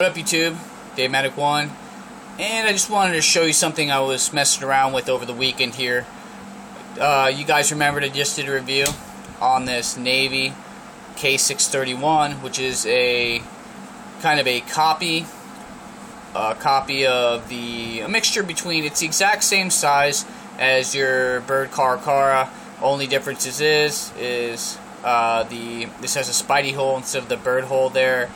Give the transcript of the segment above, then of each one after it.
What up YouTube? Davematic 1 and I just wanted to show you something I was messing around with over the weekend here. Uh, you guys remembered I just did a review on this Navy K631 which is a kind of a copy a copy of the a mixture between it's the exact same size as your Byrd Caracara only difference is, is uh, the this has a Spidey hole instead of the Byrd hole there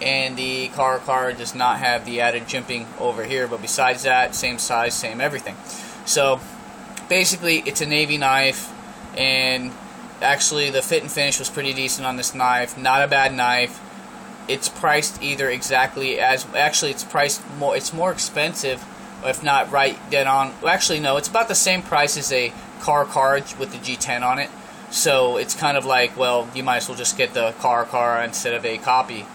and the Caracara does not have the added jimping over here but besides that same size same everything. So basically it's a navy knife and actually the fit and finish was pretty decent on this knife. Not a bad knife. It's priced either exactly as actually it's priced more it's more expensive if not right dead on well, actually no it's about the same price as a Caracara with the G10 on it. So it's kind of like well you might as well just get the Caracara instead of a copy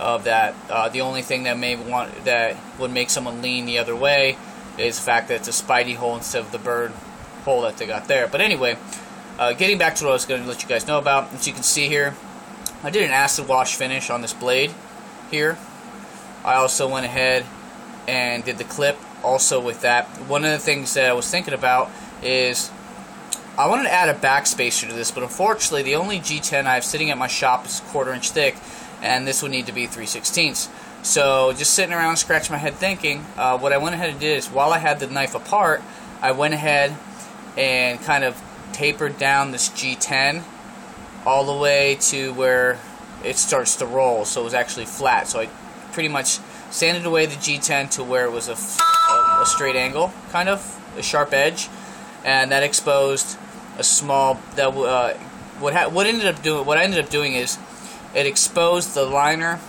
of that. Uh, the only thing that may want that would make someone lean the other way is the fact that it's a Spidey hole instead of the Byrd hole that they got there. But anyway, uh, getting back to what I was going to let you guys know about, as you can see here, I did an acid wash finish on this blade here. I also went ahead and did the clip also with that. One of the things that I was thinking about is I wanted to add a backspacer to this, but unfortunately the only G10 I have sitting at my shop is a quarter inch thick and this would need to be 3 16ths. So just sitting around scratching my head thinking, uh, what I went ahead and did is while I had the knife apart, I went ahead and kind of tapered down this G10 all the way to where it starts to roll, so it was actually flat. So I pretty much sanded away the G10 to where it was a, a, a straight angle, kind of a sharp edge, and that exposed a small. That uh, what what ended up doing what I ended up doing is it exposed the liner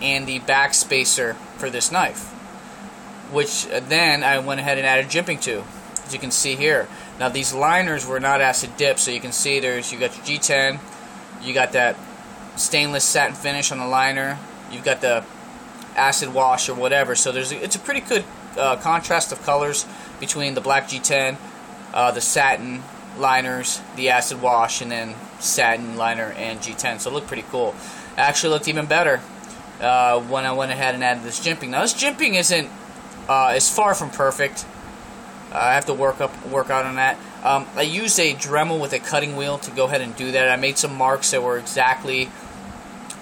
and the back spacer for this knife which then I went ahead and added jimping to as you can see here. Now these liners were not acid dipped so you can see there's you got your G10 you got that stainless satin finish on the liner you've got the acid wash or whatever. So there's a, it's a pretty good uh, contrast of colors between the black G10 uh, the satin liners the acid wash and then satin liner and G10. So it looked pretty cool. Actually looked even better uh, when I went ahead and added this jimping. Now this jimping isn't uh, is far from perfect. Uh, I have to work up work out on that. Um, I used a Dremel with a cutting wheel to go ahead and do that. I made some marks that were exactly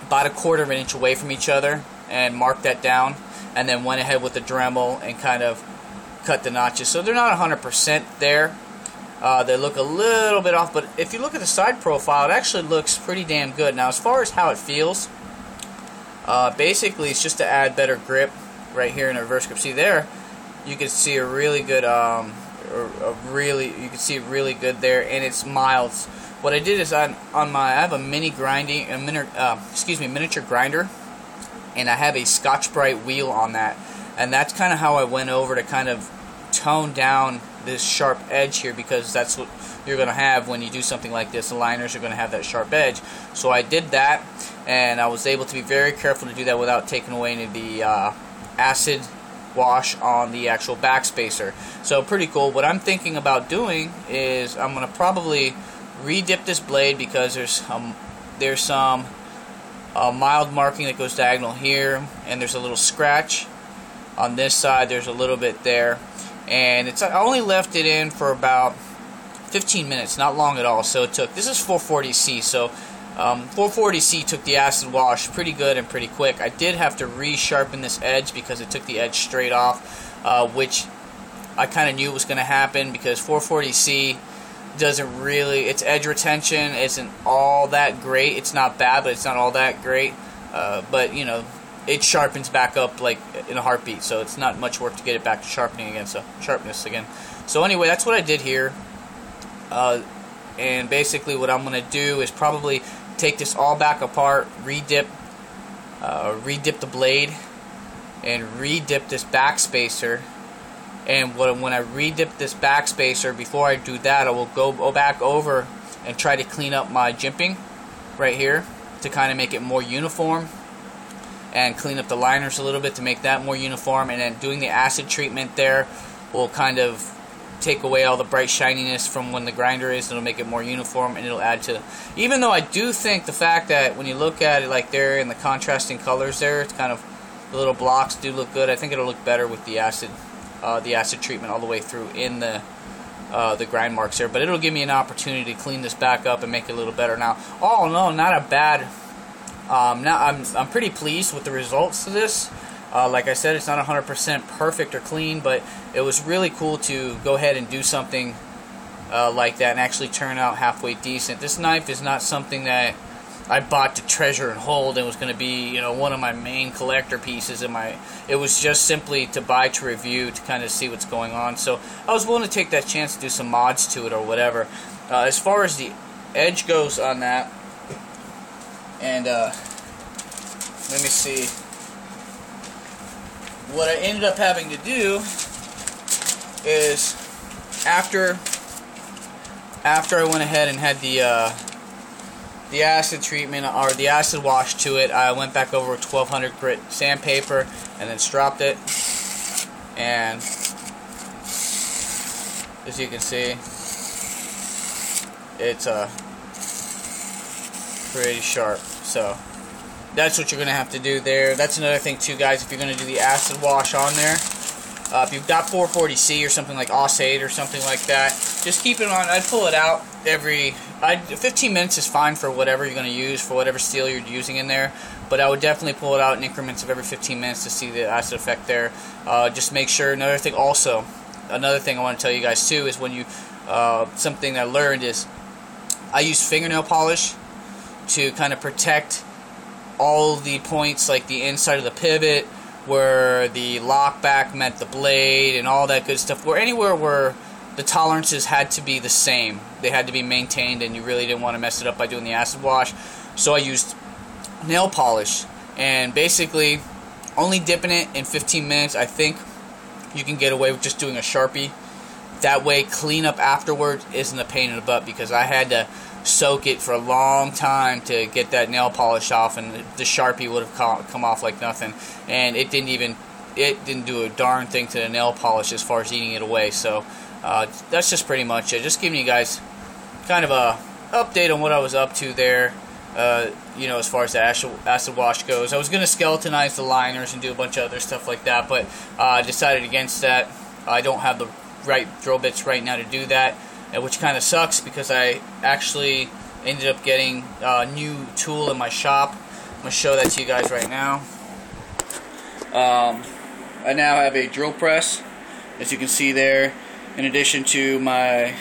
about a quarter of an inch away from each other and marked that down and then went ahead with the Dremel and kind of cut the notches. So they're not 100% there, uh, they look a little bit off, but if you look at the side profile, it actually looks pretty damn good. Now, as far as how it feels, uh, basically it's just to add better grip right here in reverse grip. See there, you can see a really good, um, a really, you can see really good there, and it's mild. What I did is on on my, I have a mini grinding, a mini, uh, excuse me, miniature grinder, and I have a Scotch-Brite wheel on that, and that's kind of how I went over to kind of tone down this sharp edge here because that's what you're going to have when you do something like this. The liners are going to have that sharp edge. So I did that, and I was able to be very careful to do that without taking away any of the uh, acid wash on the actual backspacer. So pretty cool. What I'm thinking about doing is I'm going to probably redip this blade because there's um, there's some uh, mild marking that goes diagonal here, and there's a little scratch on this side. There's a little bit there and it's I only left it in for about 15 minutes, not long at all. So it took this is 440C, so um, 440C took the acid wash pretty good and pretty quick. I did have to resharpen this edge because it took the edge straight off, uh, which I kind of knew was going to happen because 440C doesn't really its edge retention isn't all that great. It's not bad, but it's not all that great. Uh, but you know it sharpens back up like in a heartbeat. So it's not much work to get it back to sharpening again. So sharpness again. So anyway, that's what I did here. Uh, and basically, what I'm to do is probably take this all back apart, redip, uh, redip the blade, and redip this backspacer. And what, when I redip this backspacer, before I do that, I will go, go back over and try to clean up my jimping right here to kind of make it more uniform and clean up the liners a little bit to make that more uniform and then doing the acid treatment there will kind of take away all the bright shininess from when the grinder is it'll make it more uniform and it'll add to even though I do think the fact that when you look at it like there in the contrasting colors there it's kind of The little blocks do look good. I think it'll look better with the acid, uh, the acid treatment all the way through in the uh, the grind marks there. But it'll give me an opportunity to clean this back up and make it a little better. Now, all in all, not a bad. Um, now I'm I'm pretty pleased with the results of this. Uh, like I said, it's not 100% perfect or clean, but it was really cool to go ahead and do something uh, like that and actually turn out halfway decent. This knife is not something that I bought to treasure and hold and was going to be, you know, one of my main collector pieces in my it was just simply to buy to review to kind of see what's going on. So, I was willing to take that chance to do some mods to it or whatever. Uh, as far as the edge goes on that and uh, let me see what I ended up having to do is after after I went ahead and had the uh, the acid treatment or the acid wash to it, I went back over with 1200 grit sandpaper and then stropped it. And as you can see, it's uh, pretty sharp. So that's what you're going to have to do there. That's another thing too, guys. If you're going to do the acid wash on there, uh, if you've got 440C or something like AUS-8 or something like that, just keep it on. I'd pull it out every. I'd, 15 minutes is fine for whatever you're going to use, for whatever steel you're using in there. But I would definitely pull it out in increments of every 15 minutes to see the acid effect there. Uh, just make sure. Another thing, also, another thing I want to tell you guys too is when you. Uh, something I learned is I use fingernail polish to kind of protect all the points, like the inside of the pivot, where the lock back met the blade, and all that good stuff. Where anywhere where the tolerances had to be the same, they had to be maintained, and you really didn't want to mess it up by doing the acid wash. So I used nail polish, and basically only dipping it in 15 minutes. I think you can get away with just doing a sharpie. That way, cleanup afterwards isn't a pain in the butt because I had to soak it for a long time to get that nail polish off, and the Sharpie would have come off like nothing. And it didn't even it didn't do a darn thing to the nail polish as far as eating it away. So uh, that's just pretty much it. Just giving you guys kind of a update on what I was up to there. Uh, you know, as far as the acid, wash goes, I was going to skeletonize the liners and do a bunch of other stuff like that, but I uh, decided against that. I don't have the right drill bits right now to do that which kind of sucks because I actually ended up getting a new tool in my shop. I'm going to show that to you guys right now. Um, I now have a drill press, as you can see there, in addition to my,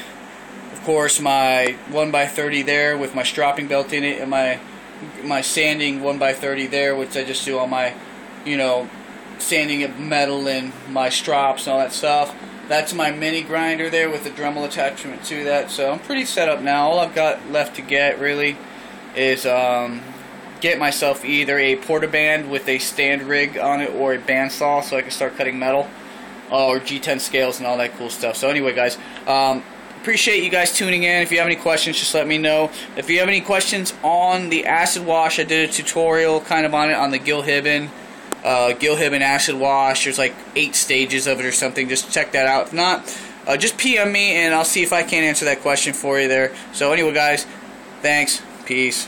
of course, my 1x30 there with my stropping belt in it, and my my sanding 1x30 there, which I just do on my, you know, sanding of metal and my strops and all that stuff. That's my mini grinder there with the Dremel attachment to that. So I'm pretty set up now. All I've got left to get really is um, get myself either a porta band with a stand rig on it or a bandsaw so I can start cutting metal uh, or G10 scales and all that cool stuff. So anyway, guys, um, appreciate you guys tuning in. If you have any questions, just let me know. If you have any questions on the acid wash, I did a tutorial kind of on it on the Gil Hibben uh, Gil Hibben acid wash. There's like eight stages of it or something. Just check that out. If not, uh, just PM me and I'll see if I can't answer that question for you there. So anyway, guys, thanks. Peace.